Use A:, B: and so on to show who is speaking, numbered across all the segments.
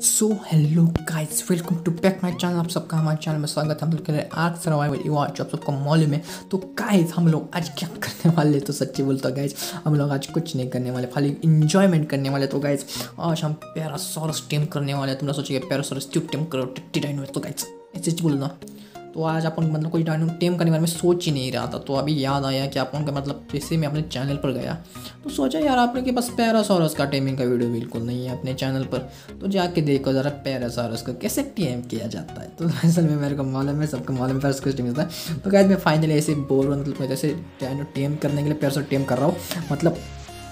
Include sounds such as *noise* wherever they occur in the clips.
A: So hello guys welcome to back my channel आप सबका हमारे चैनल में स्वागत हम लोग कर रहे हैं आर्क सर्वाइवल यू जो आप सबको मालूम है। तो गाइस हम लोग आज क्या करने वाले तो सच्ची बोलता गाइस हम लोग आज कुछ नहीं करने वाले, खाली इंजॉयमेंट करने वाले। तो गाइस आज हम पैरासोरस टीम करने वाले तुमने सोचिए पैरासोरस ट्यूब टीम करो टिट्टी में तो गाइस ऐसे बोलना। तो आज अपन मतलब कोई डायनो टेम करने बारे में सोच ही नहीं रहा था तो अभी याद आया कि अपन का मतलब जैसे मैं अपने चैनल पर गया तो सोचा यार आपने के पास पैरासोरस का टेमिंग का वीडियो बिल्कुल नहीं है अपने चैनल पर तो जाके देखो ज़रा पैरासोरस को कैसे टेम किया जाता है। तो *laughs* असल में मेरे को मालूम है, सबको मालूम है टीम होता है। तो क्या मैं फाइनली ऐसे बोल रहा हूँ मतलब जैसे डायनो टेम करने के लिए पैरासो टेम कर रहा हूँ मतलब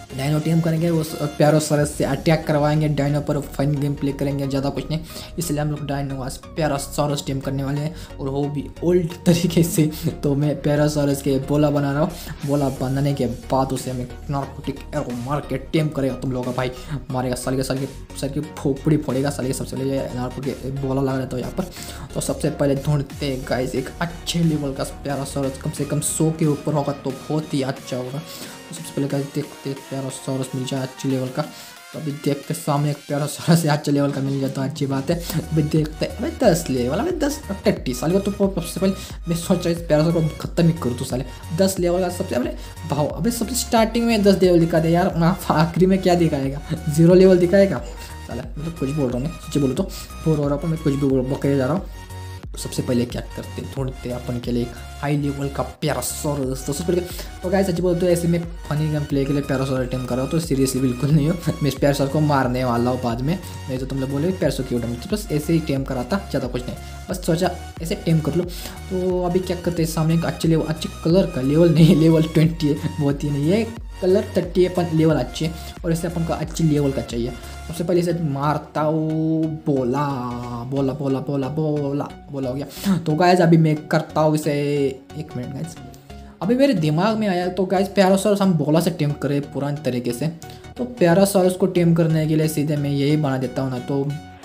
A: डायनो टीम करेंगे, उस प्यारो सरस से अटैक करवाएँगे डायनो पर फन गेम प्ले करेंगे, ज़्यादा कुछ नहीं। इसलिए हम लोग डायनो पैरासोरस टीम करने वाले हैं, और वो भी ओल्ड *laughs* तरीके से। तो मैं पैरासोरस के बोला बना रहा हूँ। बोला बनाने के बाद उसे हमें नार्कोटिक एरो मार के टीम करेगा तुम लोगों भाई। मारेगा, साल के साल के सर की फोपड़ी फोड़ेगा, साल के सबसे पहले नार्कोटिक बोला लगा रहता है यहाँ पर। तो सबसे पहले ढूंढते गाइस एक अच्छे लेवल का पैरासोरस कम से कम सौ के ऊपर होगा तो बहुत ही अच्छा होगा। सबसे पहले क्या देखते प्यारा सौरस मिल जाए अच्छी लेवल का। तो अभी देखते सामने एक प्यारा से अच्छे लेवल का मिल जाए तो अच्छी बात है। अभी देखते अभी दस लेवल अभी दस टट्टी साल का तो सबसे पहले मैं सोच रहा प्यारा को खत्म ही करूँ तो साले। दस लेवल का सबसे पहले, भाव, अभी सबसे स्टार्टिंग में दस लेवल दिखा दे यार आखिरी में क्या दिखाएगा? ज़ीरो लेवल दिखाएगा? साला मतलब कुछ बोल रहा हूँ, मैं सच्ची बोलूँ तो। बोल रहा हूँ, मैं कुछ भी बोल, बकरे जा रहा हूँ। तो सबसे पहले क्या करते ढूंढते अपन के लिए एक हाई लेवल का पैरासोरस तो सबसे पहले तो गाइस सच बोलते ऐसे में फनी गेम प्ले के लिए पैरासोर अटेम्प कर रहा हूँ तो सीरियसली बिल्कुल नहीं हो। मैं इस पैरासोर को मारने वाला हूँ बाद में। नहीं तो तुम लोग बोले पैरसो क्यों तो बस ऐसे ही टेम करा था ज़्यादा कुछ नहीं। बस सोचा, ऐसे टेम कर लो। तो अभी क्या करते हैं, सामने एक अच्छे लेवल अच्छे कलर का लेवल नहीं लेवल ट्वेंटी है, बहुत ही नहीं है। कलर थर्टी अपन लेवल अच्छे और इससे अपन को अच्छी लेवल का चाहिए। सबसे पहले इसे मारता हूँ। बोला बोला बोला बोला बोला बोला हो गया। तो गायज अभी मैं करता हूँ इसे। एक मिनट गाइज़ अभी मेरे दिमाग में आया तो गाइज़ प्यारासोरस हम बोला से टेम करें पुराने तरीके से। तो प्यारासोरस को टेम करने के लिए सीधे मैं यही बना देता हूँ ना तो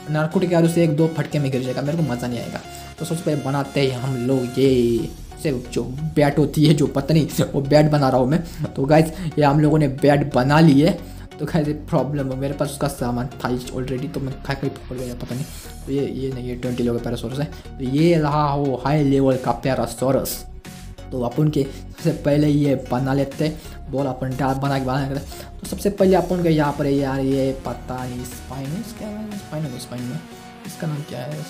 A: नार्कोटिक आरू से एक दो फटके में गिर जाएगा, मेरे को मज़ा नहीं आएगा। तो सबसे पहले बनाते हैं हम लोग ये। से जो बैट होती है, जो पत्नी, वो बैट बना रहा हूँ मैं। तो गाइज़ ये हम लोगों ने बैट बना ली है। तो कैसे प्रॉब्लम हो। मेरे पास उसका सामान था ऑलरेडी तो मैं खा कहीं पकड़ गया, पता नहीं। तो ये ये नहीं ये ट्वेंटी लेवल पैरासोरस है। तो ये रहा हो हाई लेवल का पैरासोरस तो अपन के सबसे पहले ये बना लेते बोल अपन डाल, बना के बना तो सबसे पहले अपन के यहाँ पर यार, ये पता नहीं स्पाइन स्पाइन स्पाइन में इसका नाम क्या है?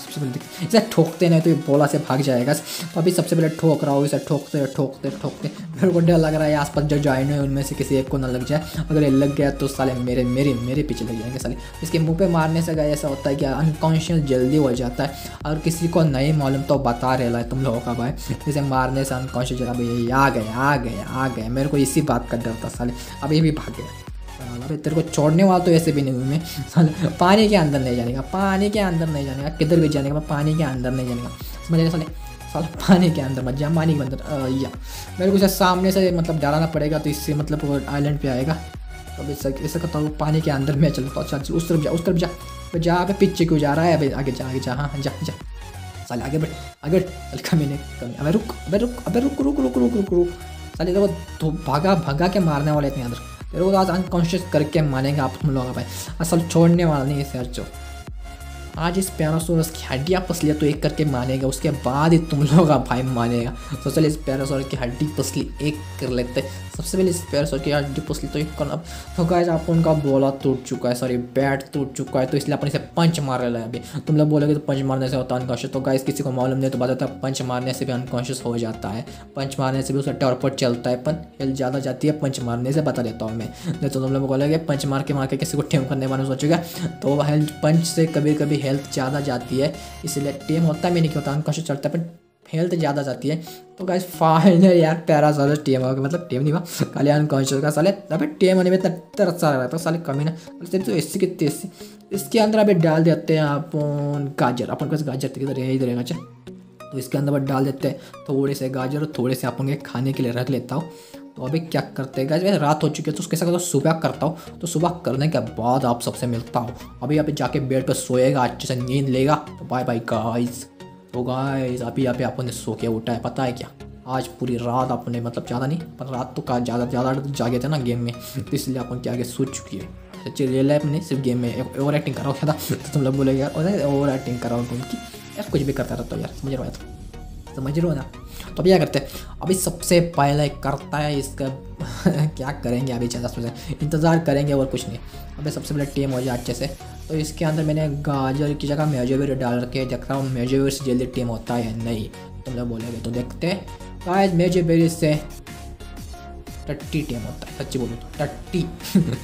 A: सबसे पहले इसे ठोकते नहीं तो ये बोला से भाग जाएगा। तो अभी सबसे पहले ठोक रहा हो, इसे ठोकते ठोकते ठोकते। मेरे को डर लग रहा है, आसपास जो ज्वाइन है उनमें से किसी एक को ना लग जाए। अगर ये लग गया तो साले मेरे मेरे मेरे पीछे लग जाएँगे साले। इसके मुँह पे मारने से ऐसा होता है कि अनकॉन्शियस जल्दी हो जाता है। अगर किसी को नहीं मालूम तो बता रहे है तुम लोगों का भाई। इसे मारने से अनकॉन्शियस जगह भाई आ गए आ गए आ गए। मेरे को इसी बात का डर था साले। ये भी भाग। गया अरे तेरे को छोड़ने वाला तो ऐसे भी नहीं हूँ मैं। पानी के अंदर नहीं जाने का, पानी के अंदर नहीं जाने का, किधर भी जाने का, पानी के अंदर नहीं जाने का। समझ साले? साल, पानी के अंदर मत जा, पानी के अंदर या। मेरे को सामने से मतलब डराना पड़ेगा तो इससे मतलब आइलैंड पे आएगा। तो अब ऐसा करता हूँ, पानी के अंदर मैं चलता हूँ। अच्छा उस तरफ़ जा, उस तरफ़ जा। जा पे पीछे क्यों जा रहा है? अभी आगे जा आगे जा हाँ जा जा। साले, आगे बढ़, आगे चल कमी नहीं कमी अबे रुक अबे रुक अबे रुक रुक रुक रुक रुक रुक। साले देखो भागा भागा के मारने वाले इतने अंदर। तो आज अनकॉन्शियस करके मारेंगे आप हम लोग भाई असल छोड़ने वाला नहीं है सर जो। आज इस पैरासोरस की हड्डियाँ पसलियाँ तो एक करके मानेगा, उसके बाद ही तुम लोग का भाई मानेगा। तो चलिए इस पैरासोरस की हड्डी पसली एक कर लेते हैं। सबसे पहले इस पैरासोरस की हड्डी पसली तो एक करना। तो गाइज़ आप उनका बोला टूट चुका है सॉरी बैट टूट चुका है तो इसलिए अपन इसे पंच मार रहे हैं अभी। तुम लोग बोलोगे तो पंच मारने से होता है अनकॉन्शियस तो गाइज़ किसी को मालूम नहीं तो बात होता है पंच मारने से भी अनकॉन्शियस हो जाता है। पंच मारने से भी उसका टॉर्पर चलता है, पर हेल्थ ज़्यादा जाती है पंच मारने से बता देता हूँ मैं। नहीं तो तुम लोग बोलोगे पंच मार के मार के किसी को ठेम करने वाले सोचेगा तो हेल्थ पंच से कभी कभी हेल्थ ज़्यादा जाती है, इसलिए टेम होता है मैं नहीं होता अनकॉन्शियस चलता है पर हेल्थ ज़्यादा जाती है। तो गाइस फाइनल यार पैरासोलस टेम हो गया मतलब टेम नहीं हुआ, खाली अनकॉन्शियस का साले। अबे टेम होने में इतना तरसा रहा था साले कमी ना। सिर्फ़ तो इससे कितने इससे इसके अंदर अभी डाल देते हैं अपन गाजर, अपन पास गाजर किधर है इधर है तो इसके अंदर डाल देते हैं, थोड़े से गाजर और थोड़े से अपन के खाने के लिए रख लेता हूँ। तो अभी क्या करते हैं? गाइस रात हो चुकी है तो उसके साथ तो सुबह करता हूँ तो सुबह करने के बाद आप सबसे मिलता हूँ। अभी अभी जाके बेड पर सोएगा, अच्छे से नींद लेगा। तो बाय बाय गाइस तो गाइस अभी अभी आपने सो के उठा है, पता है क्या? आज पूरी रात आपने मतलब ज़्यादा नहीं, पर रात तो ज़्यादा ज़्यादा जागे थे ना गेम में तो इसलिए अपन क्या आगे सो चुकी है। सच्ची रियल लाइफ में सिर्फ़ गेम में। ओवर एक्टिंग कर रहा हूँ था *laughs* तो तुम लोग बोलेगे, यार ओवर एक्टिंग कर रहा हूँ उनकी यार, कुछ भी करता रहता हूँ यार, समझ रहा तो समझ रहे हो ना तो अभी क्या करते हैं? अभी सबसे पहले करता है इसका, *laughs* क्या करेंगे अभी चंदा सबसे इंतज़ार करेंगे और कुछ नहीं। अभी सबसे पहले टीम हो जाए अच्छे से। तो इसके अंदर मैंने गाजर की जगह मेजोवेर डाल के रहा हूँ मेजोवेर से जल्दी टीम होता है नहीं। तुम लोग बोलेंगे तो देखते हैं। गाय मेजोवेर से टट्टी टीम होता है, सच्ची बोलूँ तो। टट्टी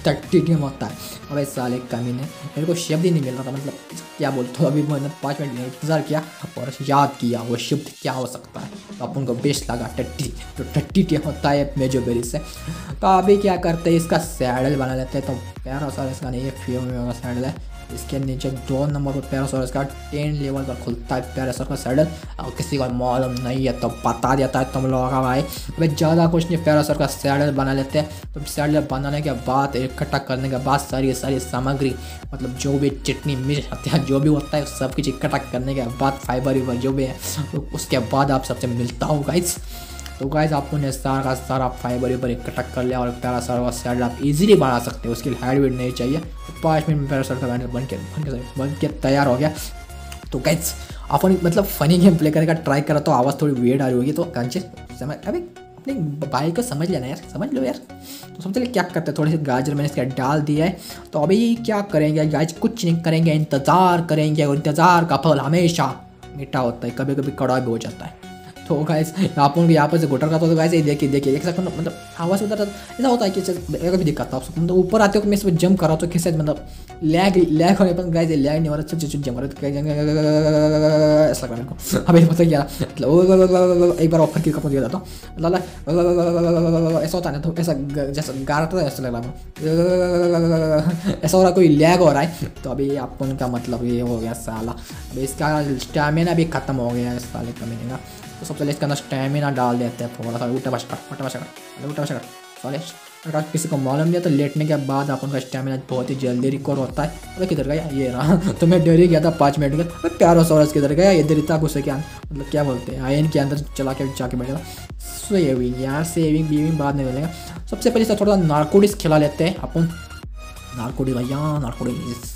A: टट्टी टीम होता है। अब इस साल एक कमी ने मेरे को शब्द ही नहीं मिल रहा था मतलब क्या बोलते हो अभी मैंने पाँच मिनट इंतज़ार किया और याद किया वो शब्द क्या हो सकता है। तो अपन को बेस्ट लगा टट्टी तो टट्टी टीम होता है मेजो बेरी से। तो अभी क्या करते हैं, इसका सैडल बना लेते हैं। तो प्यारा सा इसका नहीं है फ्यू में सैडल है। इसके नीचे दो नंबर पर पैरासोरस का टेन लेवल पर खुलता है पैरासोर का सैडल। और किसी को मालूम नहीं है तो बता देता है तुम लोगों का भाई। भाई ज़्यादा कुछ नहीं पैरासोर का सैडल बना लेते हैं। तो सैडल बनाने के बाद, इकट्ठा करने के बाद सारी सारी सामग्री मतलब जो भी चटनी, मिर्च हत्या जो भी होता है, सब कुछ इकट्ठा करने के बाद, फाइबर, वीबर, जो भी है, उसके बाद आप सबसे मिलता हूँ गाइस तो गाइज़ आपको सारा का सारा फाइबर ऊपर इकट्ठा कर लिया और प्यारा सारा का आप इजीली बना सकते हो। उसके लिए हाइड वेट नहीं चाहिए। तो पाँच मिनट में प्यारा सारा का बैंडल बन के बन के बन के तैयार हो गया। तो गाइज़ अपन मतलब फनी गेम प्ले करने का ट्राई करा तो आवाज़ थोड़ी वेट आ रही होगी। तो कंचे समझ अभी अपने भाई को समझ लेना यार, समझ लो यार। तो सबसे पहले क्या करते हैं, थोड़े से गाजर मैंने इसका डाल दिया है। तो अभी क्या करेंगे गाइज़ कुछ नहीं करेंगे, इंतज़ार करेंगे। और इंतज़ार का फल हमेशा मीठा होता है कभी कभी कड़वा भी हो जाता है। तो गाइस आप उनको यहाँ पर से घुटर करता तो गाइस ये देखिए देखिए एक सेकंड मतलब आवाज़ उधर ऐसा होता है कि भी दिक्कत था मतलब ऊपर आते हो मैं इसमें जंप कर रहा तो किससे मतलब लैग लैग होने पर गाइस लैग नहीं हो रहा सब जंप कर रहा ऐसा करने को अभी मतलब क्या मतलब एक बार ऑफ़र की कप दिया था मतलब ऐसा होता है ना तो ऐसा जैसा गा रहा था ऐसा लग रहा ऐसा हो रहा कोई लैग हो रहा है तो अभी आप उनका मतलब ये हो गया साला। अभी इसका स्टैमिना भी खत्म हो गया इस साले कमीने का तो सबसे पहले इसके अंदर स्टेमिना डाल देते हैं थोड़ा सा, उल्टा बचकर उल्टा बचकर उल्टा बचकर सॉरी अगर किसी को मालूम नहीं तो लेटने के बाद अपन का स्टेमिना बहुत ही जल्दी रिकवर होता है। अरे किधर गया ये रहा? *laughs* तो मैं डर ही गया था पाँच मिनट में प्यारो सोरस किधर गया? इधर इतना गुस्से के मतलब क्या बोलते हैं? आयन के अंदर चला के जाके बैठा सेविंग यार सेविंग बीविंग बाद में मिलेगा। सबसे पहले से थोड़ा नारकोडिस खिला लेते हैं अपन। नारकोडिस भैया नारकोडिस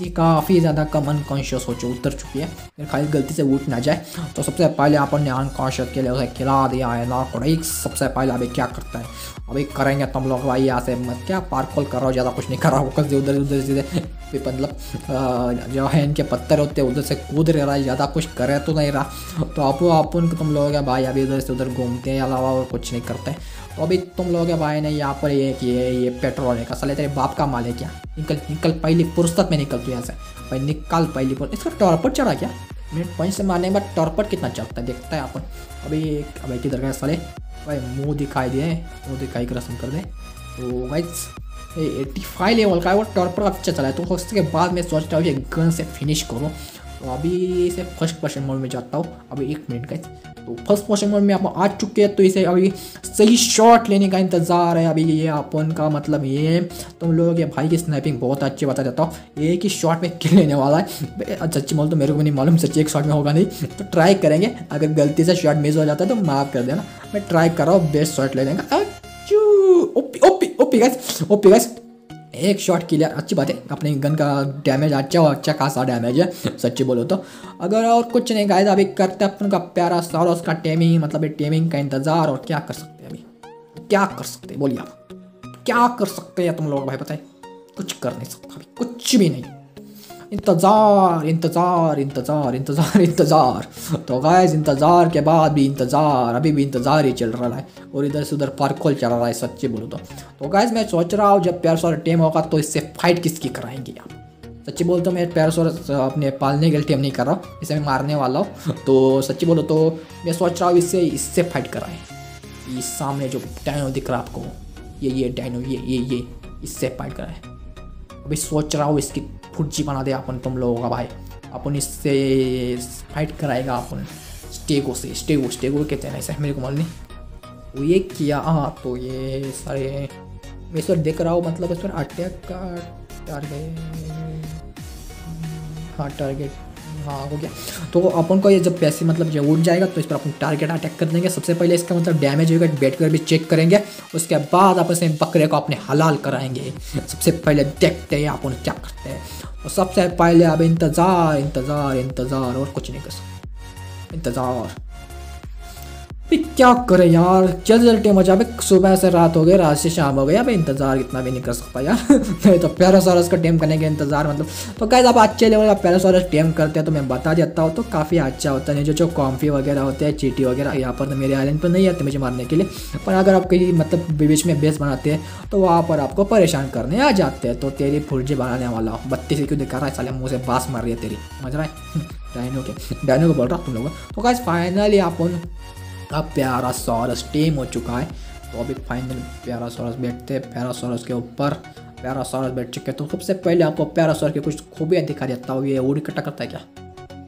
A: ये काफ़ी ज़्यादा कम अनकॉन्शियस हो चुके उतर चुकी है। फिर खाली गलती से उठ ना जाए। तो सबसे पहले अपन ने अनकॉन्शियस के लिए उसे खिला दिया है ना एक सबसे पहले अभी क्या करता है? अभी करेंगे तुम लोग भाई यहाँ से मत क्या पार्क खोल कर रहा हो, ज़्यादा कुछ नहीं कर रहा हो। कल उधर उधर सीधे *laughs* मतलब जो है इनके पत्थर होते उधर से कूद रह रहा है, ज़्यादा कुछ करे तो नहीं रहा। तो आप अपन तुम लोग भाई, अभी उधर से उधर घूमते हैं, अलावा और कुछ नहीं करते। तो अभी तुम लोग भाई ने यहाँ पर ये कि ये पेट्रोल है। का सले तेरे बाप का माल है। क्या निकल निकल पहली फुर्सत में निकल तू यहाँ से। भाई निकाल पहली फुर्सत। इसका टॉर्पट चढ़ा क्या? मिनट पॉइंट से मारने के बाद टॉर्पट कितना चढ़ता है? देखता है अपन। अभी अभी किधर गए साले? भाई मुँह दिखाई दे मुँह दिखाई के रस्म कर दे। तो भाई एट्टी फाइव लेवल का है, वो टॉर्पर अच्छा चला है। तो उसके बाद मैं सोच रहा हूँ कि गन से फिनिश करूँ। तो अभी इसे फ़र्स्ट पर्सन मोड में जाता हूँ। अभी एक मिनट का तो फ़र्स्ट पर्सन मोड में आप आ चुके हैं तो इसे अभी सही शॉट लेने का इंतज़ार है। अभी ये अपन का मतलब ये तुम लोगों के भाई की स्नैपिंग बहुत अच्छी बता देता हूँ। एक ही शॉट में किल लेने वाला है। सच्ची बोल तो मेरे को भी नहीं मालूम, सच्ची एक शॉट में होगा नहीं। तो ट्राई करेंगे। अगर गलती से शॉट मिस हो जाता है तो माफ़ कर देना। मैं ट्राई कर रहा हूँ बेस्ट शॉट ले लेंगे OP OP OP guys OP guys एक शॉट क्लियर अच्छी बात है। अपने गन का डैमेज अच्छा और अच्छा खासा डैमेज है, सच्ची बोलो तो। अगर और कुछ नहीं गाय अभी करते अपन का प्यारा सारा उसका टेमिंग मतलब टेमिंग का इंतज़ार, और क्या कर सकते हैं अभी? क्या कर सकते बोलिए आप। क्या कर सकते हैं तुम लोग भाई बताए कुछ कर नहीं सकता अभी, कुछ भी नहीं। इंतज़ार इंतज़ार इंतज़ार इंतज़ार इंतज़ार तो गैस इंतज़ार के बाद भी इंतज़ार अभी भी इंतज़ार ही चल रहा है और इधर से उधर पार्कोल चल रहा है सच्ची बोलो तो तो गैस मैं सोच रहा हूँ जब प्यार सौ टीम होगा तो इससे फाइट किसकी कराएँगे आप सच्ची बोलो तो मैं प्यार सौ अपने पालने के लिए टीम नहीं कर रहा हूँ इसे मैं मारने वाला हूँ तो सच्ची बोलो तो मैं सोच रहा हूँ इससे इससे फाइट कराएँ इस सामने जो डायनो दिख रहा है आपको ये ये डायनो ये ये ये इससे फाइट कराएँ अभी सोच रहा हूँ इसकी फुर्जी बना दे अपन तुम लोगों का भाई। अपन इससे फाइट कराएगा अपन स्टेगो से। स्टेगो स्टेगो कहते हैं ऐसा मेरे को मालूम नहीं। वो ये किया हाँ तो ये सारे मैं इस देख रहा हूँ मतलब इस पर अटैक का टारगेट हाँ टारगेट हाँ हो गया। तो अपन को ये जब पैसे मतलब जब उठ जाएगा तो इस पर अपन टारगेट अटैक कर देंगे। सबसे पहले इसका मतलब डैमेज होगा बैठ कर भी चेक करेंगे। उसके बाद अपन से बकरे को अपने हलाल कराएँगे। सबसे पहले देखते हैं अपन क्या करते हैं। और सबसे पहले अब इंतज़ार इंतज़ार इंतज़ार, और कुछ नहीं कर सकते। इंतज़ार। भी क्या करे यार? चल टाइम हो जाए सुबह से रात हो गई, रात से शाम हो गई। अब, इंतज़ार इतना भी नहीं कर सकता यार। *laughs* नहीं तो पैरासोरस का टेम करने के इंतज़ार मतलब। तो कैसे आप अच्छे लेवल का पैरासोरस टेम करते हैं तो मैं बता देता हूँ तो काफ़ी अच्छा होता है। जो जो कॉम्फी वगैरह होते हैं चीटी वगैरह, यहाँ पर तो मेरे आइलैंड पर नहीं आते मुझे मारने के लिए। पर अगर आप कहीं मतलब बीच में बेस बनाते हैं तो वहाँ पर आपको परेशान करने आ जाते हैं। तो तेरी फुर्जी बनाने वाला हो। बत्तीस क्यों दिखा रहा है? साले, मुँह से बास मार रही है तेरी। समझ रहा है? *laughs* डायनो के डायनो को बोल रहा हूँ तुम लोगों तो कैसे फाइनली आप अब प्यारा सॉरस टीम हो चुका है। तो अभी फाइनल प्यारा सॉरस बैठते हैं। प्यारा सॉरस के ऊपर प्यारा सॉरस बैठ चुके हैं। तो सबसे पहले आपको प्यारा सॉरस की कुछ खूबियाँ दिखा देता हूँ। ये उड़ी कट्टा करता है क्या?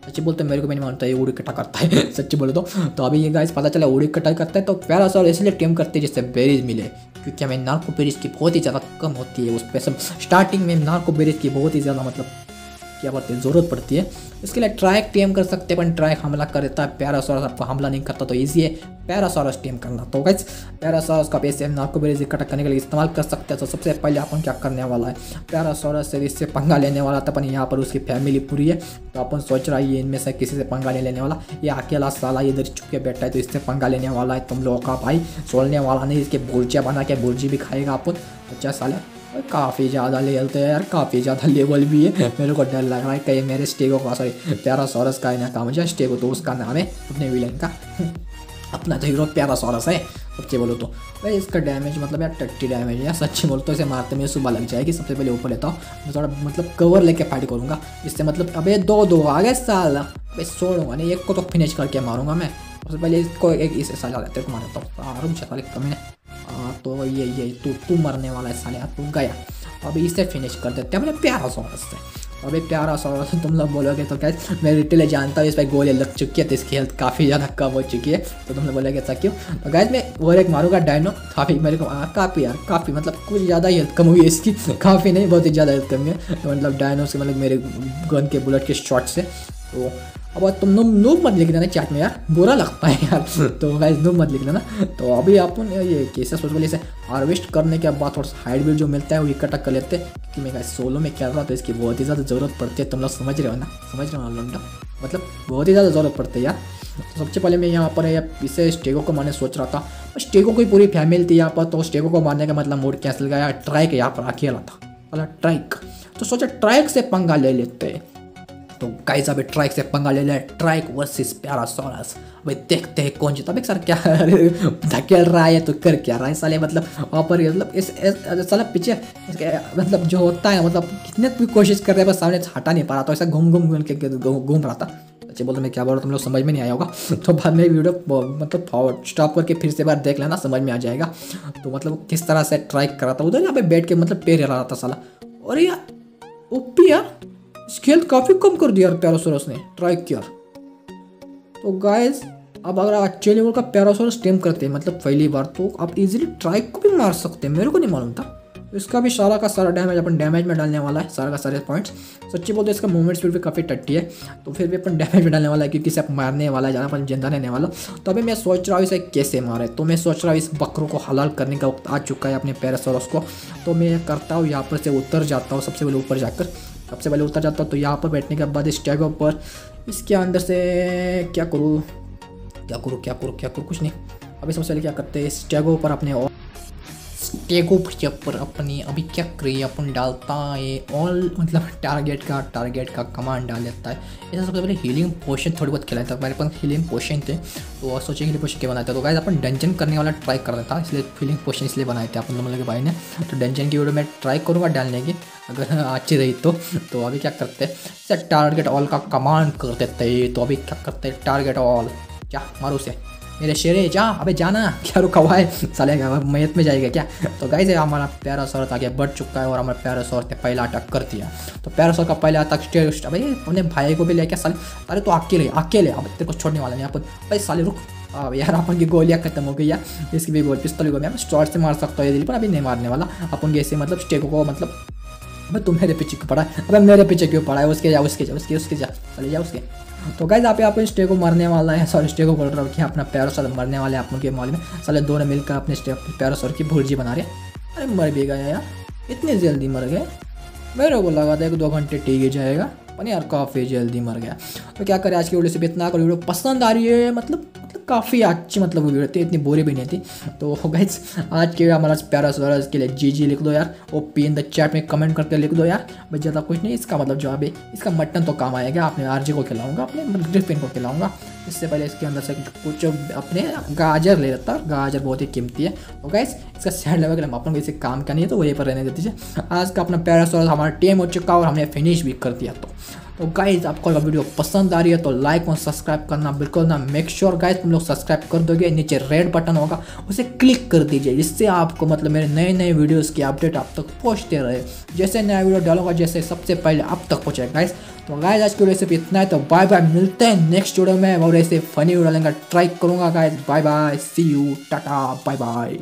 A: सच्ची बोलते मेरे को भी नहीं मानता ये उड़ी इकट्ठा करता है। *laughs* सच्ची बोले तो। तो अभी ये गाइस पता चला उड़ी कट्टा करता है। तो प्यारा सॉर इसलिए टेम करते हैं जिससे बेरीज मिले। क्योंकि हमें नार्को बेरीज की बहुत ही ज़्यादा कम होती है। उस पर स्टार्टिंग में नार्को बेरीज की बहुत ही ज़्यादा मतलब क्या बोलते हैं ज़रूरत पड़ती है। इसके लिए ट्रैक टीम कर सकते हैं पर ट्रैक हमला कर देता है। पैरासोरस आपको हमला नहीं करता तो ईजी है। पैरासोरस टीम करना तो गैस पैरासोरस का बेस नाको बेरीज इकट्ठा करने के लिए इस्तेमाल कर सकते हैं। तो सबसे पहले अपन क्या करने वाला है? पैरासोरस से इससे पंगा लेने वाला था, अपन यहाँ पर उसकी फैमिली पूरी है। तो अपन सोच रहा है इनमें से किसी से पंगा नहीं लेने वाला। ये अकेला साला इधर चुपके बैठा है तो इससे पंगा लेने वाला है। तुम लोगों का भाई, सोलने वाला नहीं, इसके बुर्जिया बना के बुर्जी भी खाएगा अपन अच्छा साला। काफ़ी ज़्यादा लेवल तो यार काफ़ी ज़्यादा लेवल भी है। *laughs* मेरे को डर लग रहा है कहीं मेरे स्टेगो का सॉरी प्यारा सॉरस का ना काम है स्टेगो तो उसका नाम है अपने विलन का। *laughs* अपना तो हीरो प्यारा सॉरस है सच्चे बोलो तो। भाई इसका डैमेज मतलब यार टट्टी डैमेज है यार सच्ची बोलो तो इसे मारते में सुबह लग जाएगी सबसे पहले ऊपर लेता हूँ। मैं थोड़ा मतलब कवर लेके फाइट करूँगा। इससे मतलब अबे दो दो आ गए साल। भाई छोड़ूँगा नहीं एक को तो फिनिश करके मारूँगा मैं। सबसे पहले इसको एक इसे साल तेरे को मारता हूँ। आराम से कमी हाँ। तो ये ये, तू तू मरने वाला है साले तू गया। अभी इसे फिनिश कर देते हैं, अपने प्यारा सॉरस से। अभी प्यारा सॉरस तुम लोग बोलोगे तो क्या मैं रिटेल जानता हूँ, इस पर गोली लग चुकी है तो इसकी हेल्थ काफ़ी ज़्यादा कम हो चुकी है। तो तुम लोग बोलोगे ऐसा क्यों? तो गैस मैं वो एक मारूँगा डायनो काफ़ी मेरे को काफ़ी यार, काफ़ी मतलब कुछ ज़्यादा ही हेल्थ कम हुई है इसकी। काफ़ी नहीं, बहुत ही ज़्यादा हेल्थ कम है। मतलब डायनो से मतलब मेरे गन के बुलेट के शॉट से तो अब तुम नूब नूब मत लिख देना चैट में यार। बुरा लगता है यार। तो वैसे नूब मत लिख देना तो अभी अपन ये केसेस सोच इसे हार्वेस्ट करने के बाद थोड़ा सा हाइड बिल जो मिलता है, वो इकट्ठा कर लेते हैं। कि मैं सोलो में खेल रहा तो इसकी बहुत ही ज़्यादा ज़रूरत पड़ती है। तुम लोग समझ रहे हो ना? समझ रहे हो ना, लंडा? मतलब बहुत ही ज़्यादा ज़रूरत पड़ती है यार। तो सबसे पहले मैं यहाँ पर इसे स्टेगो को मारने सोच रहा था। स्टेगो की पूरी फैमिली थी यहाँ पर। तो स्टेगो को मारने का मतलब मूड कैंसिल गया। ट्राइक यहाँ पर अकेला था। मतलब ट्राइक तो सोचा ट्राइक से पंगा ले लेते हैं। तो गाइस अभी ट्राइक से पंगा ले लिया ट्राइक वर्सेस पैरासोरस भाई देखते हैं कौन जीता। सर क्या *laughs* धकेल रहा है तो कर क्या रहा है? साले मतलब वहाँ पर मतलब इस, साला पीछे मतलब जो होता है मतलब कितने भी कोशिश कर रहे हैं बस सामने हटा नहीं पा रहा तो ऐसा घूम घूम घूम के घूम रहा था। अच्छे बोलते मैं क्या बोल रहा हूँ तुम लोग समझ में नहीं आया होगा। *laughs* तो बाद में वीडियो मतलब फॉरवर्ड स्टॉप करके फिर से बार देख लेना समझ में आ जाएगा। तो मतलब किस तरह से ट्राई कर था उधर यहाँ पे बैठ के मतलब पैर रहा था साला। और यार ओपी यार स्केल काफ़ी कम कर दिया पैरासोरस ने ट्राई किया। तो गाइस अब अगर अच्छे लेवल का पैरासोरस टेम करते हैं मतलब पहली बार तो आप इजीली ट्राइक को भी मार सकते हैं, मेरे को नहीं मालूम था। इसका भी सारा का सारा डैमेज अपन डैमेज में डालने वाला है, सारा का सारे पॉइंट्स सच्ची बोलते इसका मूवमेंट स्पीड भी काफ़ी टट्टी है तो फिर भी अपन डैमेज में डालने वाला है, क्योंकि इसे आप मारने वाला है, ज़्यादा अपन ज़िंदा रहने वाला। तो अभी मैं सोच रहा हूँ इसे कैसे मारे तो मैं सोच रहा हूँ इस बकरों को हलाल करने का वक्त आ चुका है अपने पैरासोरस को। तो मैं करता हूँ, यहाँ पर से उतर जाता हूँ, सबसे पहले ऊपर जाकर। सबसे पहले उतर जाता तो यहाँ पर बैठने के बाद इस टैगो पर इसके अंदर से क्या करूँ? क्या करूँ क्या करूँ क्या करूँ? कुछ नहीं। अभी सबसे पहले क्या करते हैं? इस टैगो पर अपने और टेगो पर अपनी अभी क्या करिए अपन डालता है ऑल मतलब टारगेट का टारगेट का कमांड डाल देता है ऐसा सबसे पहले हीलिंग पोशन थोड़ी बहुत खिलाया था मेरे पास हीलिंग पोशन थे तो सोचे हीलिंग पोशन क्या बनाया था तो गाइस अपन डंजन करने वाला ट्राई कर रहा था इसलिए हीलिंग पोशन इसलिए बनाए थे अपन के भाई ने तो डंजन की वीडियो में ट्राई करूँगा डालने की अगर अच्छी रही तो तो अभी क्या करते हैं टारगेट ऑल का कमांड कर देते तो अभी क्या करते हैं टारगेट ऑल क्या मारो से मेरे शेरे जा, अबे जाना। क्या रुका हुआ है? साले मैत में जाएगा क्या? तो गाइस हमारा प्यारा सौरत आगे बढ़ चुका है और हमारे प्यारा सौरत ने पहला अटैक कर दिया। तो प्यारा सौर का पहला अटैक स्टेट अबे, अपने भाई को भी लेके साले? अरे तो अकेले अकेले अब, तेरे को छोड़ने वाला नहीं, अपन भाई साले, रुक। अब यार, अपन की गोलियाँ खत्म हो गई यार। इसकी भी गोल पिस्तौल को मैं शॉर्ट से मार सकता हूँ दिल पर। अभी नहीं मारने वाला। अपन के ऐसे मतलब स्टेको को मतलब अबे तुम मेरे पीछे क्यों पड़ा है? अबे मेरे पीछे क्यों पड़ा है? उसके जा उसके जा, उसके उसके जा। चले जा उसके। तो गाइज़ आप आपको स्टे को मरने वाला है। सॉरी स्टे को बोल रहा हूँ कि अपना पैरों साल मरने वाले आप उनके मॉल में। साले, दोनों मिलकर अपने स्टे पैरों सर की भुर्जी बना रहे अरे, मर भी गया यार। इतनी जल्दी मर गए। मेरे को लगा था एक दो घंटे टीके जाएगा। पर यार, काफ़ी जल्दी मर गया। तो क्या करें, आज की वीडियो से इतना। कर वीडियो पसंद आ रही है मतलब काफ़ी अच्छी मतलब वीडियो थी इतनी बुरी भी नहीं थी। तो गाइज़ आज के हमारा प्यारा स्वरस के लिए जी जी लिख दो यार वो पी इन द चैट में कमेंट करके लिख दो यार। बस ज़्यादा कुछ नहीं, इसका मतलब जवाब है, इसका मटन तो काम आएगा अपने आर को खिलाऊँगा, अपने ग्रिफिन को खिलाऊँगा। इससे पहले इसके अंदर से कुछ अपने गाजर ले लेता, गाजर बहुत ही कीमती है। तो गैस इसका सैड लेवल के अपन को इसे काम करनी है तो वहीं पर रहने देती है। आज का अपना प्यारा स्वरस हमारा टेम हो चुका और हमने फिनिश भी कर दिया तो तो गाइज़ आपको अगर वीडियो पसंद आ रही है तो लाइक और सब्सक्राइब करना बिल्कुल ना। मेक श्योर गाइज़ तुम लोग सब्सक्राइब कर दोगे। नीचे रेड बटन होगा, उसे क्लिक कर दीजिए, जिससे आपको मतलब मेरे नए नए वीडियोस की अपडेट आप तक पहुँचते रहे। जैसे नया वीडियो डालूँगा, जैसे सबसे पहले आप तक पहुँचे गाइज़ तो गाइज़ आज की वीडियो इतना है तो बाय बाय मिलते हैं नेक्स्ट वीडियो में। और ऐसे फनी वीडियो डालेंगे ट्राई करूँगा guys bye bye see you tata bye bye